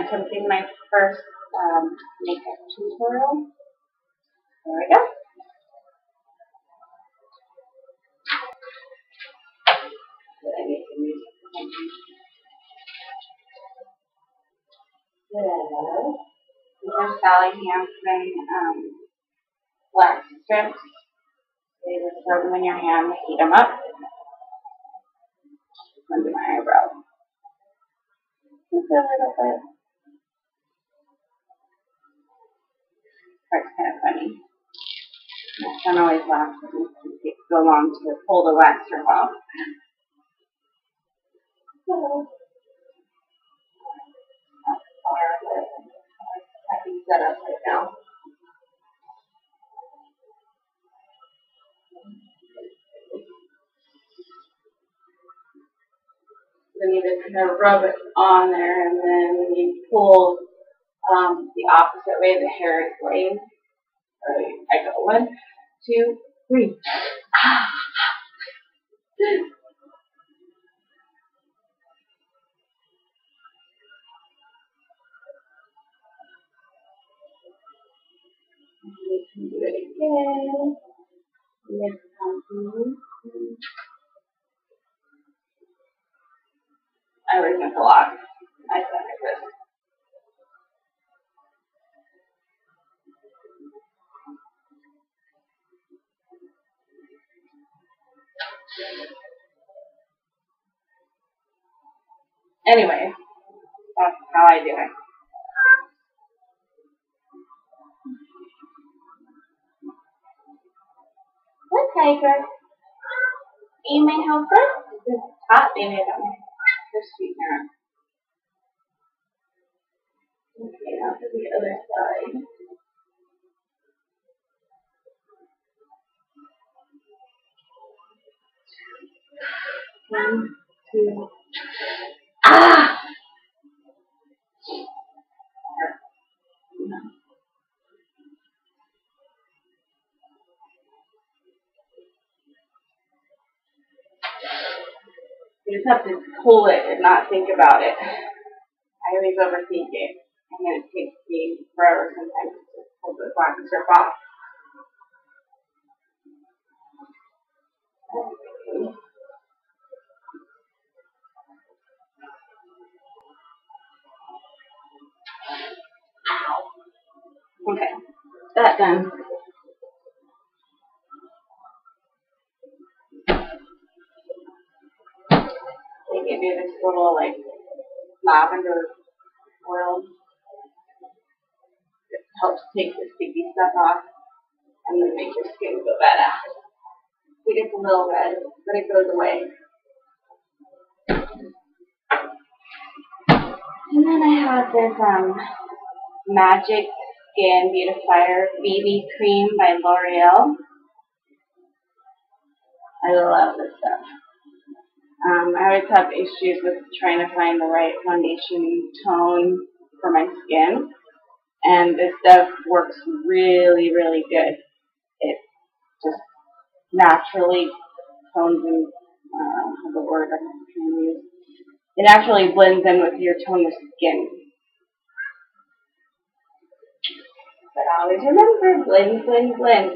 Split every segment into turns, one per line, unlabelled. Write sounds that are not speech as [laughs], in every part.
attempting my first um, makeup tutorial. There we go. Good. These are Sally Hansen um, wax strips. You just rub them in your hand, heat them up. Under my eyebrow. Just a little bit. That's kind of funny. My son always laughs at me because it takes so long to pull the wax strip off. So, happy setup right now. Then you just kind of rub it on there, and then when you pull um, the opposite way, the hair is laid. I go one, two, three. Can do it again. I a lot. I suck at this. Anyway, that's how I do it. What tiger? You may help us? This is hot, baby. Your You just have to pull it and not think about it. I always overthink it, and then it takes me forever sometimes to pull the black strip off. Lavender oil. It helps take the sticky stuff off and then make your skin feel better. It gets a little red, but it goes away. And then I have this um Magic Skin Beautifier BB Cream by L'Oreal. I love this stuff. Um, I always have issues with trying to find the right foundation tone for my skin. And this stuff works really, really good. It just naturally tones in, uh, the word I'm trying to use. It actually blends in with your tone of skin. But always remember, blend, blend, blend.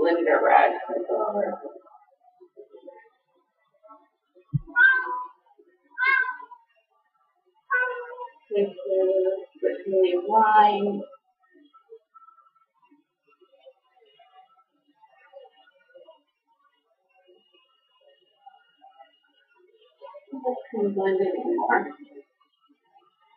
Blender rag. This is Brittany wine. kind of blend it in more.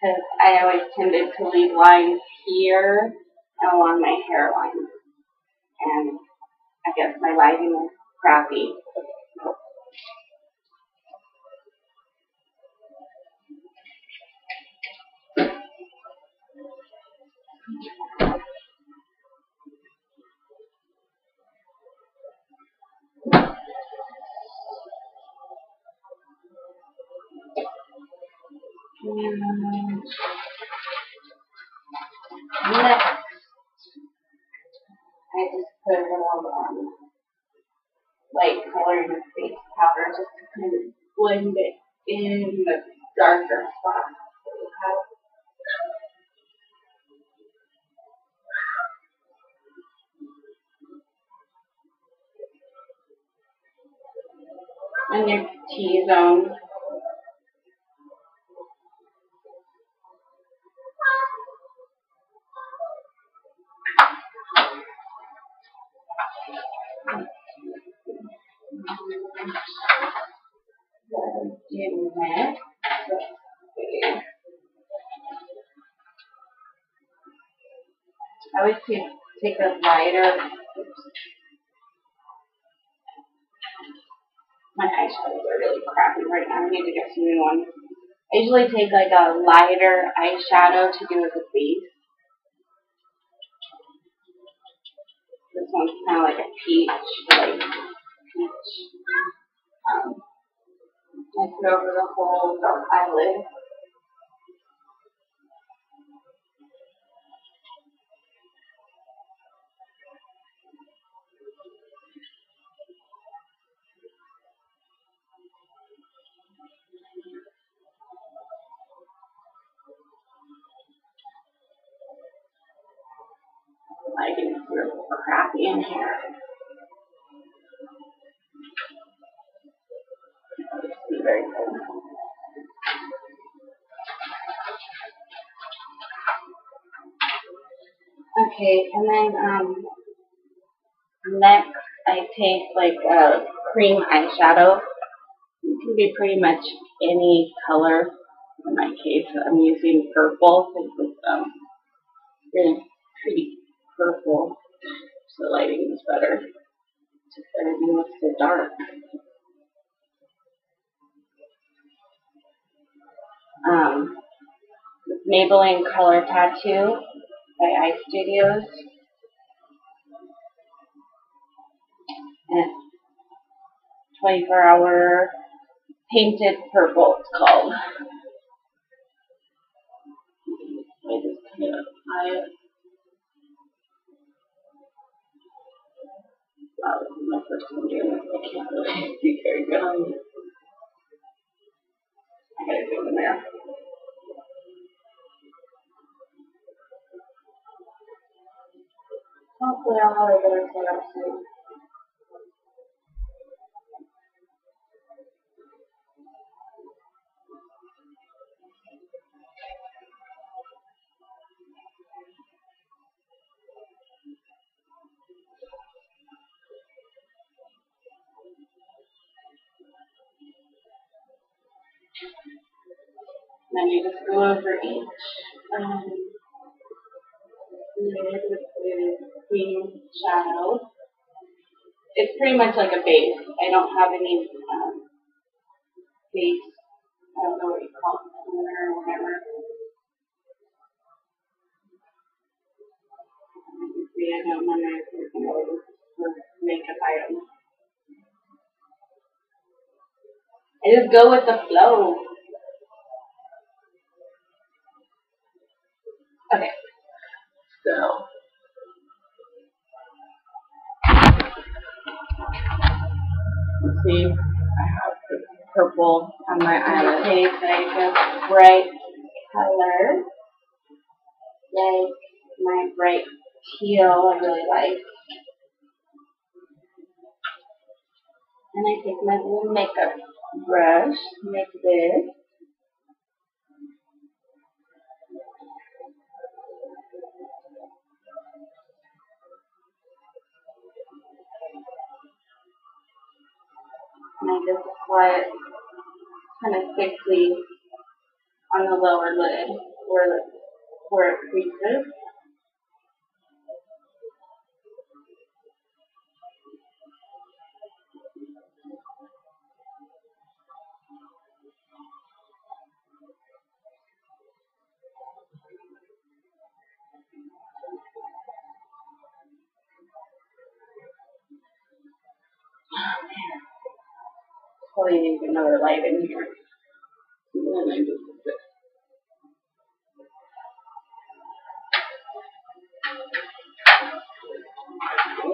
Because I always tended to leave lines here and along my hairline. Lighting is crappy. And next, I just put a little um, light color in the face powder just to kind of I always take, take a lighter. My eyeshadows are really crappy right now. I need to get some new ones. I usually take like a lighter eyeshadow to do as a base. This one's kind of like a peach, like peach. Um, I put over the whole eyelid. lighting is really crappy in here. Very. Okay, and then um, next I take like a cream eyeshadow. It can be pretty much any color. In my case, I'm using purple because it's um, really pretty purple, so the lighting is better. Just everything looks so dark. Um, Maybelline Color Tattoo by Eye Studios. And 24 hour painted purple it's called. I just kind of apply it. Wow, this is my first time doing this. I can't really [laughs] see very good on this. I gotta go in there. Hopefully I'll have a better setup soon. Pretty much like a base. I don't have any um, base. I don't know what you call it, or whatever. I know if for makeup items. I just go with the flow. Purple on my eyelid. Okay, I just bright color. Like my bright teal, I really like. And I take my little makeup brush, make this. And I just apply it kind of thickly on the lower lid where, where it creases.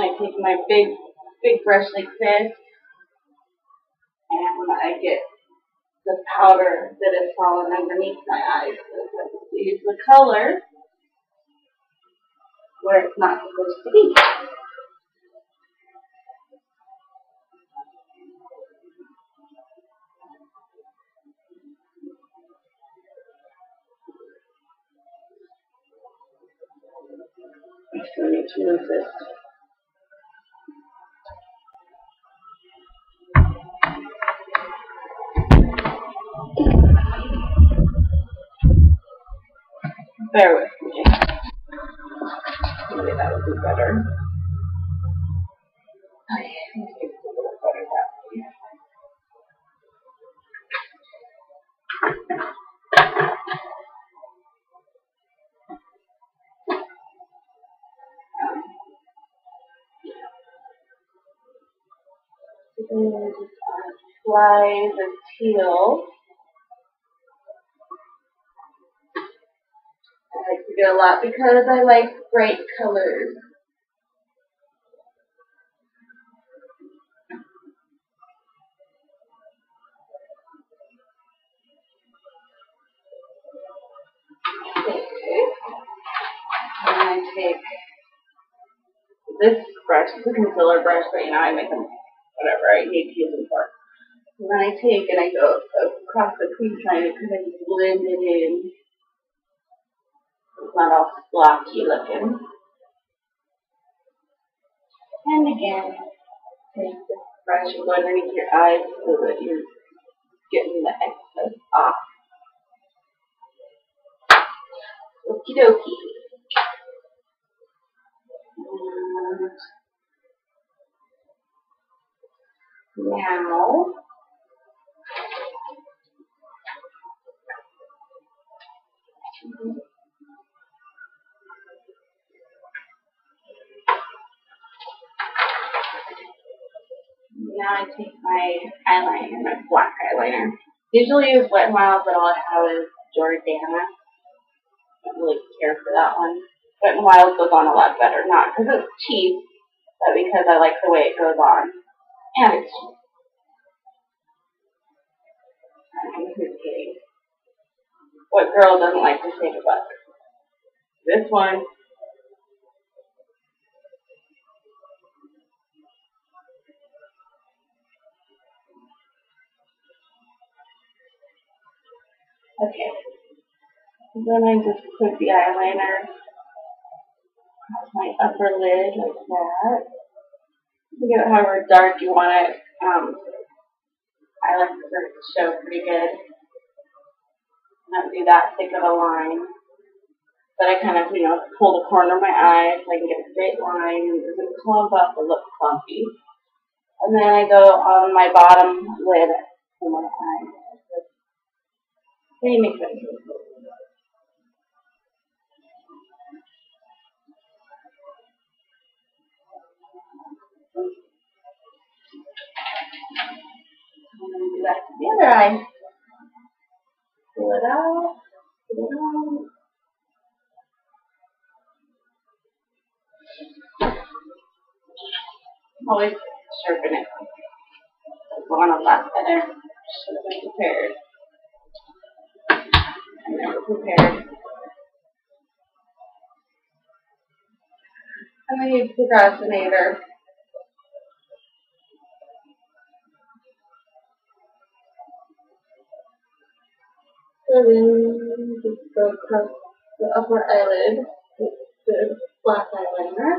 I take my big, big brush like this, and I get the powder that has fallen underneath my eyes. So use the color where it's not supposed to be. I still need to move this. Bear with me. Maybe that would be better. Okay, I think it's a little better that way. So then I just apply the teal. I like to do a lot because I like bright colors. Okay. And I take this brush, it's a concealer brush, but you know, I make them whatever I need to use them for. And then I take and I go across the crease line and kind of blend it in. Not all blocky looking. And again, take this brush and go underneath your eyes so that you're getting the excess off. Okie dokie. And now, now I take my eyeliner, my black eyeliner. Usually use Wet n Wild, but all I have is Jordana. Don't really care for that one. Wet n Wild goes on a lot better, not because it's cheap, but because I like the way it goes on. And it's cheap. I mean, who's kidding? What girl doesn't like to save a buck? This one. Okay. Then I just put the eyeliner across my upper lid like that. You get it however dark you want it. Um, I like to show pretty good. Not do that thick of a line. But I kind of, you know, pull the corner of my eye so I can get a straight line and it doesn't clump up or look clumpy. And then I go on my bottom lid for my eye. They make sense. I'm to the other eye. Pull it out. Pull it out. Always sharpen it. Going a lot better. Should have been prepared. Prepared. I'm a huge procrastinator. So then go across the upper eyelid with the black eyeliner.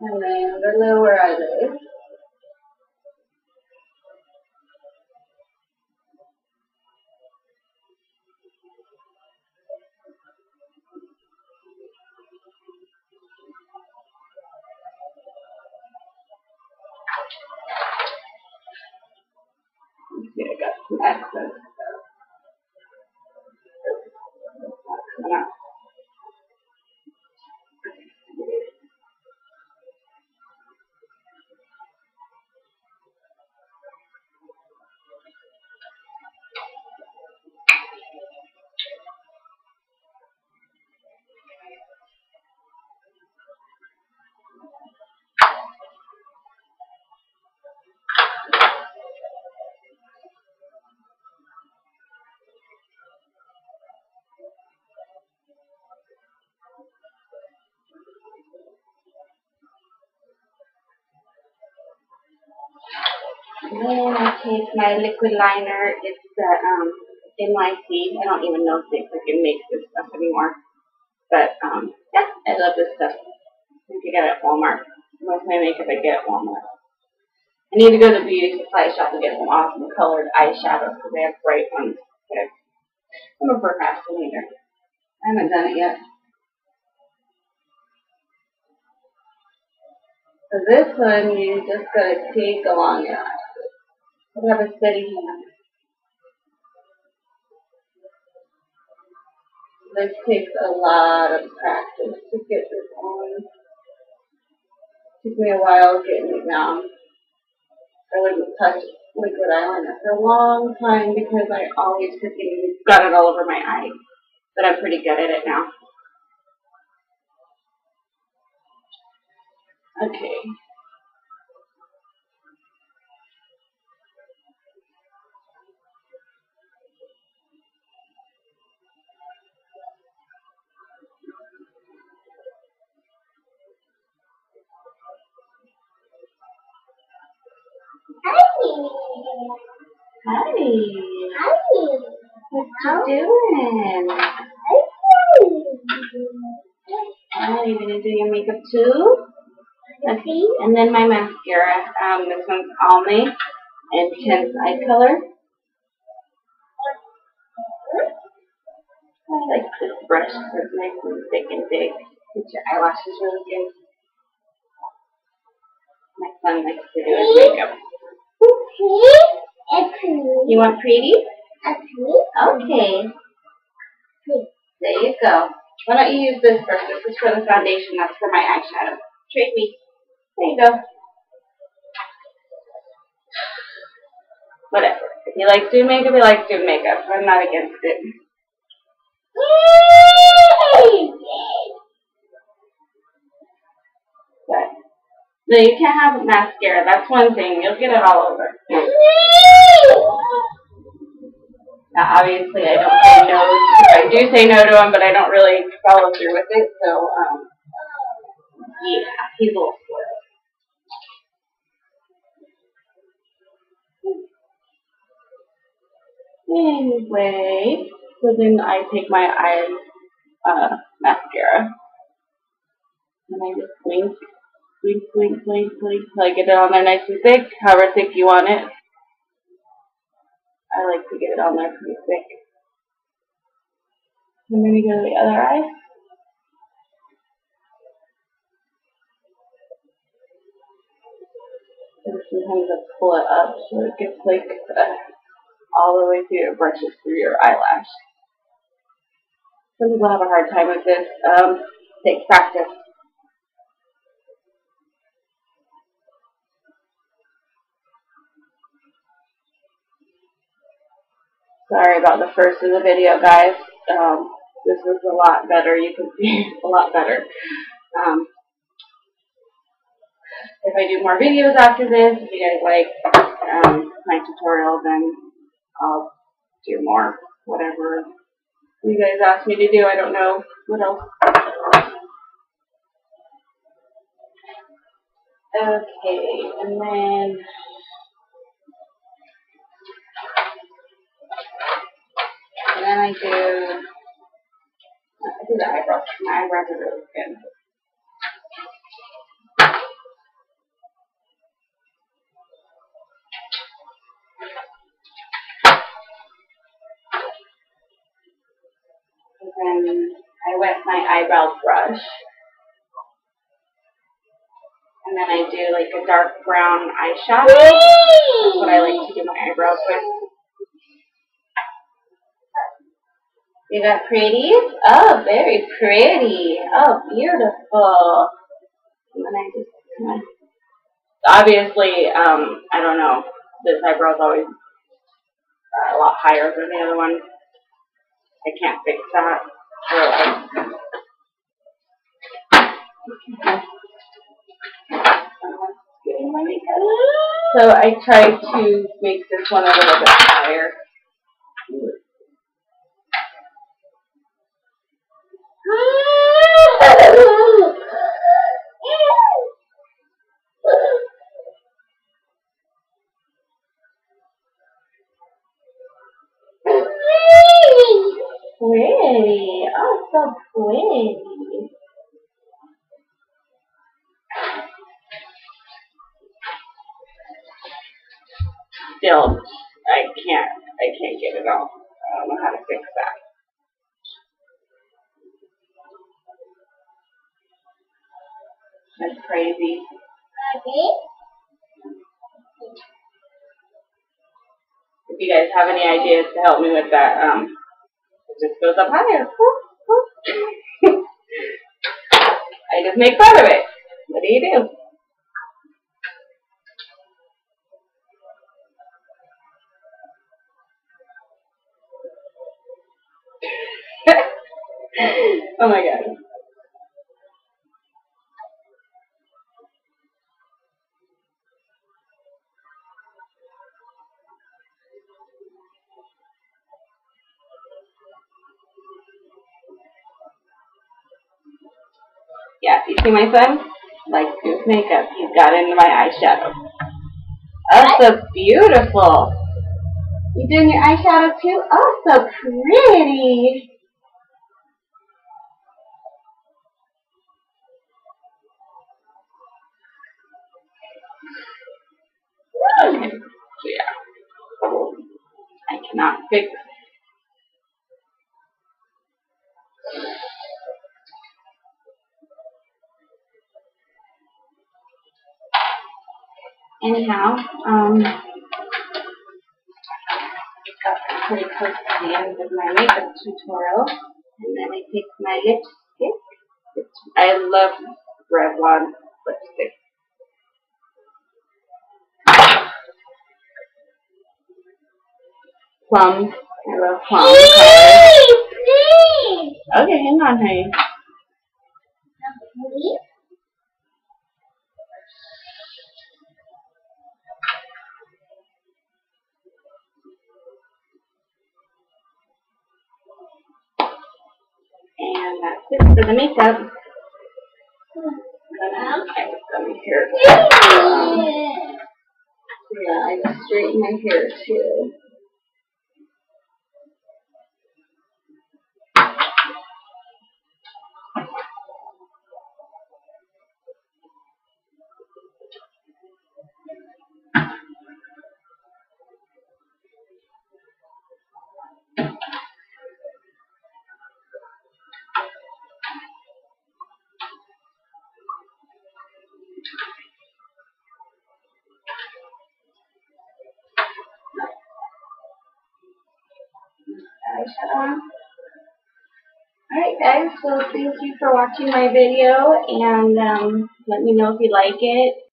And then the lower eyelid. See, I Then I take my liquid liner. It's the um, NYC. I don't even know if they freaking make this stuff anymore. But um, yeah, I love this stuff. I think I got it at Walmart. Most of my makeup I get at Walmart. I need to go to the beauty supply shop and get some awesome colored eyeshadows because they have bright ones. Okay. I'm a procrastinator. I haven't done it yet. So this one, you just gotta take along your eye. You have a steady hand. This takes a lot of practice to get this on. Took me a while getting it down. I wouldn't touch liquid eyeliner for a long time because I always freaking got it all over my eye. But I'm pretty good at it now. Okay. Hi. Hi. What you doing? Are you gonna do your makeup too? Okay. And then my mascara. Um, this one's Almay and Intense Eye Color. I like this brush because it's nice and thick and big. Gets your eyelashes really good. My son likes to do his makeup. You want pretty? Okay. There you go. Why don't you use this first? This is for the foundation. That's for my eyeshadow. Trade me. There you go. Whatever. If you like doing makeup, you like doing makeup. I'm not against it. But no, you can't have mascara. That's one thing. You'll get it all over. Now, obviously, I don't say no. I do say no to him, but I don't really follow through with it. So, um, yeah, he's a little spoiled. Anyway, so then I take my eye uh, mascara and I just blink, blink, blink, blink, blink I get it on there nice and thick, however thick you want it. I like to get it on there pretty thick. And then we go to the other eye. And sometimes I pull it up so it gets like uh, all the way through, it brushes through your eyelash. Some people have a hard time with this. Um, takes practice. Sorry about the first of the video, guys. Um, this is a lot better. You can see [laughs] a lot better. Um, if I do more videos after this, if you guys like um, my tutorial, then I'll do more. Whatever you guys ask me to do, I don't know what else. Okay, and then and then I do I do the eyebrows. My eyebrows are really good. And then I wet my eyebrow brush. And then I do like a dark brown eyeshadow. That's what I like to do my eyebrows with. You got pretty? Oh, very pretty. Oh, beautiful. And then I just kind of, obviously, um, I don't know, this eyebrow is always uh, a lot higher than the other one. I can't fix that. So I tried to make this one a little bit higher. Pretty. Oh, so pretty. Still, I can't, I can't get it off. I don't know how to fix that. That's crazy. If you guys have any ideas to help me with that, um, it just goes up higher. [laughs] I just make fun of it. What do you do? [laughs] oh my god. Yeah, you see my son? Like his makeup. He's got into my eyeshadow. Oh, so beautiful. You doing your eyeshadow too? Oh, so pretty. Yeah. I cannot fix anyhow, um, i got pretty close to the end of my makeup tutorial, and then I take my lipstick. I love Revlon lipstick. Plum. I love plum Okay, hang on, honey. And that's it for the makeup. Just got my hair. Um, yeah, I straighten my hair too. Alright guys, so thank you for watching my video and um, let me know if you like it